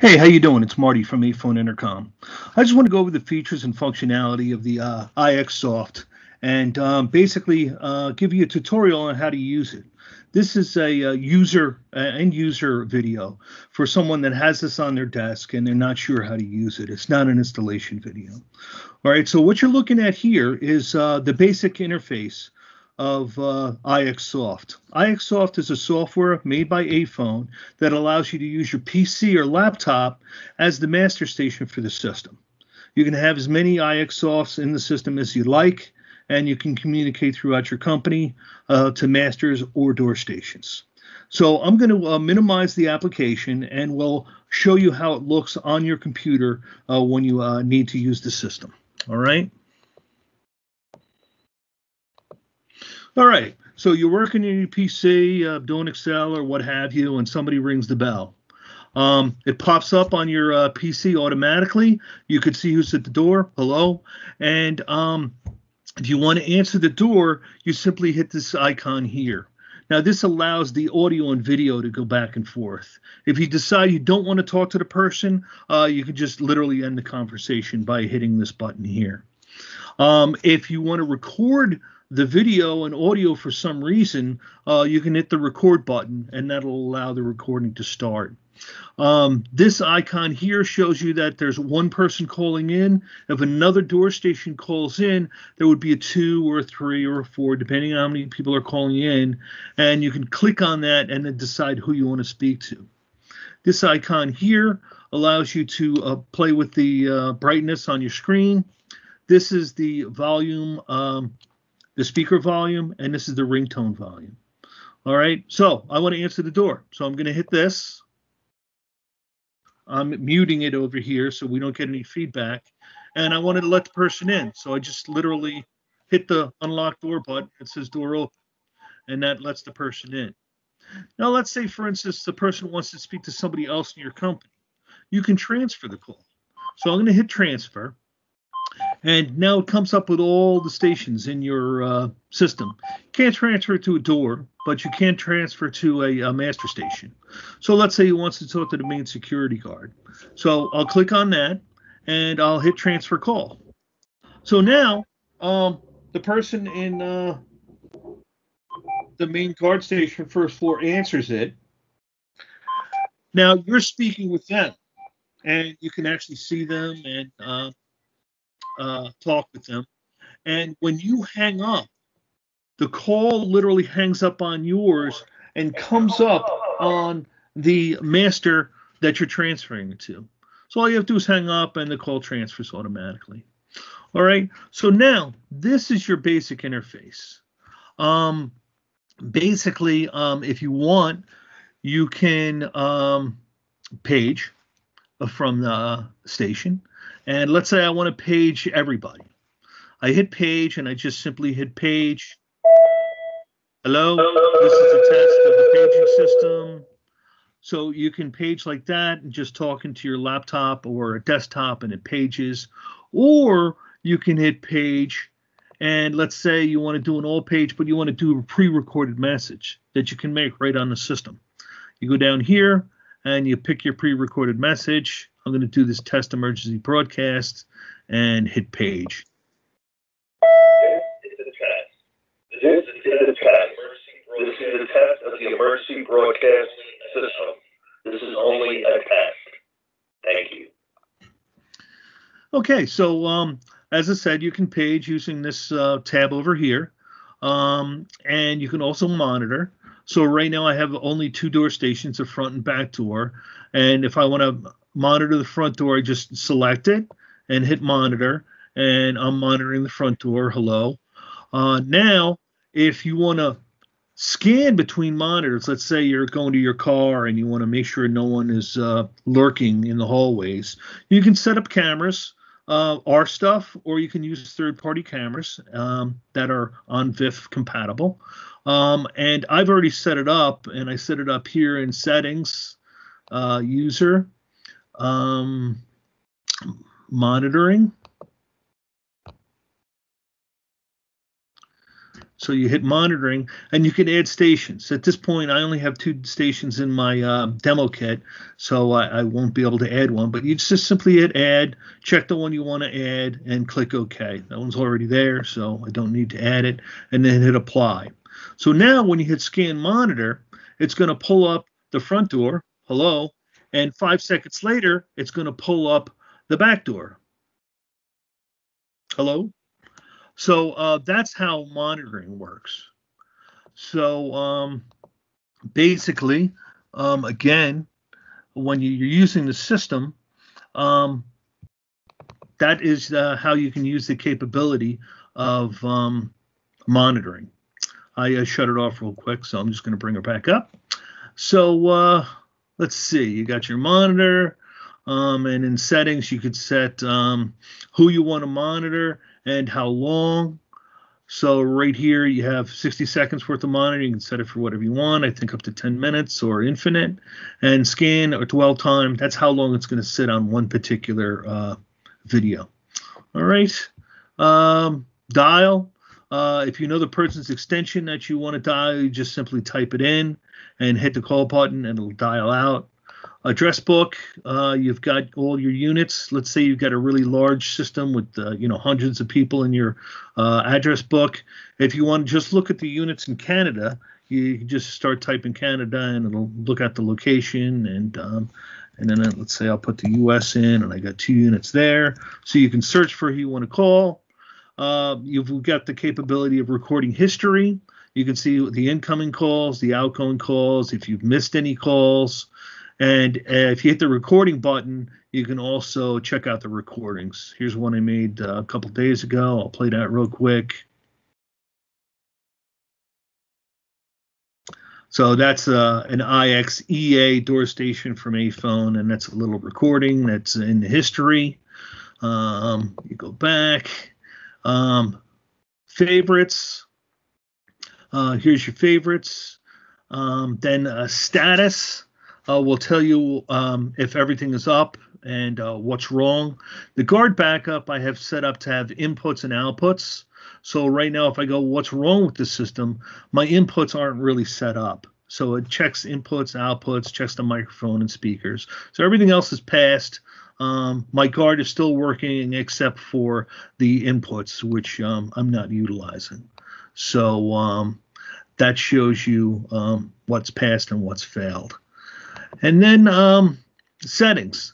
Hey, how you doing? It's Marty from Aiphone Intercom. I just want to go over the features and functionality of the uh, iXsoft and um, basically uh, give you a tutorial on how to use it. This is a, a user uh, end user video for someone that has this on their desk and they're not sure how to use it. It's not an installation video. All right, so what you're looking at here is uh, the basic interface of uh, iXsoft. iXsoft is a software made by Aiphone that allows you to use your PC or laptop as the master station for the system. You can have as many iXsofts in the system as you like, and you can communicate throughout your company uh, to masters or door stations. So I'm going to uh, minimize the application and we'll show you how it looks on your computer uh, when you uh, need to use the system. All right. All right. So you're working in your PC, uh, doing Excel or what have you, and somebody rings the bell. Um, it pops up on your uh, PC automatically. You could see who's at the door. Hello. And um, if you want to answer the door, you simply hit this icon here. Now, this allows the audio and video to go back and forth. If you decide you don't want to talk to the person, uh, you can just literally end the conversation by hitting this button here. Um, if you want to record the video and audio for some reason, uh, you can hit the record button and that'll allow the recording to start. Um, this icon here shows you that there's one person calling in. If another door station calls in, there would be a two or a three or a four, depending on how many people are calling in. And you can click on that and then decide who you want to speak to. This icon here allows you to uh, play with the uh, brightness on your screen. This is the volume um, the speaker volume, and this is the ringtone volume. All right, so I want to answer the door. So I'm going to hit this. I'm muting it over here so we don't get any feedback. And I wanted to let the person in. So I just literally hit the unlock door button. It says door open. And that lets the person in. Now, let's say, for instance, the person wants to speak to somebody else in your company. You can transfer the call. So I'm going to hit transfer. And now it comes up with all the stations in your uh, system. Can't transfer to a door, but you can transfer to a, a, master station. So let's say he wants to talk to the main security guard. So I'll click on that and I'll hit transfer call. So now um, the person in uh, the main guard station first floor answers it. Now you're speaking with them and you can actually see them and uh, uh, talk with them. And when you hang up, the call literally hangs up on yours and comes up on the master that you're transferring it to. So all you have to do is hang up and the call transfers automatically. All right. So now this is your basic interface. Um, basically, um, if you want, you can um, page from the station. And let's say I want to page everybody. I hit page and I just simply hit page. Hello, this is a test of the paging system. So you can page like that and just talk into your laptop or a desktop and it pages. Or you can hit page and let's say you want to do an all page, but you want to do a pre recorded message that you can make right on the system. You go down here and you pick your pre recorded message I'm going to do this test emergency broadcast and hit page. This is the test. This is the test. This is the test of the emergency broadcast system. This is only a test. Thank you. Okay, so um, as I said, you can page using this uh, tab over here, um, and you can also monitor. So right now I have only two door stations, a front and back door, and if I want to monitor the front door, I just select it and hit monitor, and I'm monitoring the front door. Hello. Uh, now, if you want to scan between monitors, let's say you're going to your car and you want to make sure no one is uh, lurking in the hallways, you can set up cameras. Uh, our stuff, or you can use third-party cameras um, that are ONVIF compatible. Um, and I've already set it up, and I set it up here in settings, uh, user, um, monitoring. So you hit monitoring, and you can add stations. At this point, I only have two stations in my uh, demo kit, so I, I, won't be able to add one. But you just simply hit add, check the one you want to add, and click OK. That one's already there, so I don't need to add it, and then hit apply. So now when you hit scan monitor, it's going to pull up the front door, hello, and five seconds later, it's going to pull up the back door. Hello? So uh, that's how monitoring works. So um, basically, um, again, when you're using the system, um, that is uh, how you can use the capability of um, monitoring. I shut it off real quick, so I'm just going to bring her back up. So uh, let's see. You got your monitor, um, and in settings, you could set um, who you want to monitor and how long. So right here, you have 60 seconds worth of monitoring. You can set it for whatever you want. I think up to 10 minutes or infinite. And scan or dwell time. That's how long it's going to sit on one particular uh, video. All right. Um, dial. Uh, if you know the person's extension that you want to dial, you just simply type it in and hit the call button and it'll dial out address book. Uh, you've got all your units. Let's say you've got a really large system with uh, you know hundreds of people in your uh, address book. If you want to just look at the units in canada you just start typing canada and it'll look at the location and um, and then uh, let's say i'll put the us in and i got two units there. So you can search for who you want to call. Uh, you've got the capability of recording history. You can see the incoming calls the outgoing calls if you've missed any calls and uh, if you hit the recording button, you can also check out the recordings. Here's one I made uh, a couple days ago. I'll play that real quick. So that's uh, an IXEA door station from a phone, and that's a little recording that's in the history. Um, you go back. Um, favorites. Uh, here's your favorites. Um, then uh, status uh, will tell you um, if everything is up and uh, what's wrong. The guard backup I have set up to have inputs and outputs. So right now, if I go, what's wrong with the system? My inputs aren't really set up. So it checks inputs, outputs, checks the microphone and speakers. So everything else is passed. Um, my guard is still working except for the inputs, which um, I'm not utilizing. So um, that shows you um, what's passed and what's failed. And then um, settings.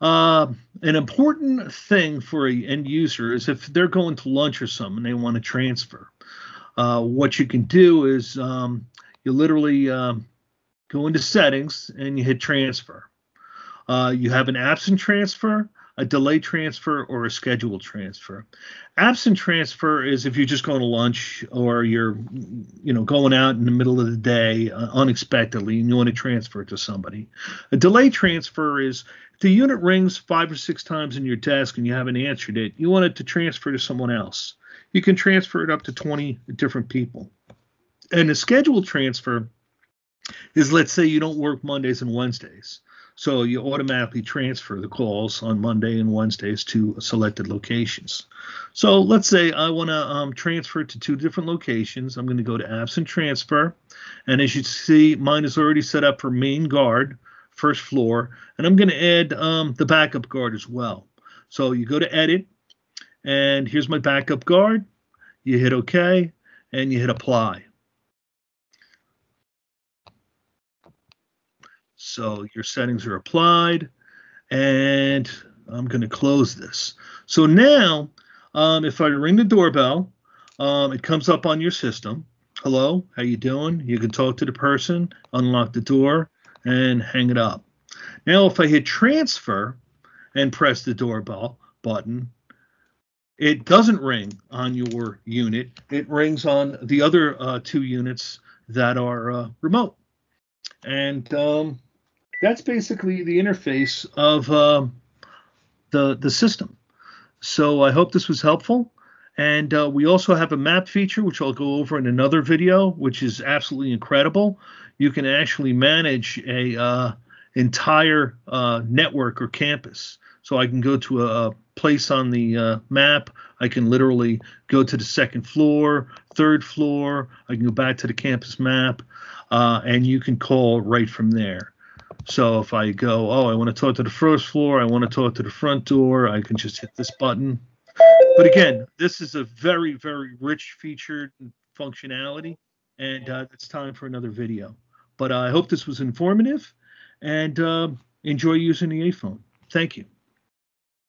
Uh, an important thing for an end user is if they're going to lunch or something and they want to transfer. Uh, what you can do is um, you literally um, go into settings and you hit transfer. Uh, you have an absent transfer, a delay transfer or a scheduled transfer. Absent transfer is if you're just going to lunch or you're, you know, going out in the middle of the day uh, unexpectedly and you want to transfer it to somebody. A delay transfer is if the unit rings five or six times in your desk and you haven't answered it, you want it to transfer to someone else. You can transfer it up to 20 different people. And a scheduled transfer is let's say you don't work Mondays and Wednesdays. So you automatically transfer the calls on Monday and Wednesdays to selected locations. So let's say I want to um, transfer to two different locations. I'm going to go to absent transfer. And as you see, mine is already set up for main guard, first floor. And I'm going to add um, the backup guard as well. So you go to edit, and here's my backup guard. You hit OK, and you hit apply. So your settings are applied, and I'm going to close this. So now, um, if I ring the doorbell, um, it comes up on your system. Hello, how you doing? You can talk to the person, unlock the door, and hang it up. Now, if I hit transfer and press the doorbell button, it doesn't ring on your unit. It rings on the other uh, two units that are uh, remote. And um, that's basically the interface of um, the the system. So I hope this was helpful. And uh, we also have a map feature, which I'll go over in another video, which is absolutely incredible. You can actually manage a uh, entire uh, network or campus. So I can go to a, place on the uh, map. I can literally go to the second floor, third floor. I can go back to the campus map, uh, and you can call right from there. So if I go, oh, I want to talk to the first floor, I want to talk to the front door, I can just hit this button. But again, this is a very, very rich featured functionality, and uh, it's time for another video. But uh, I hope this was informative, and uh, enjoy using the Aiphone. Thank you.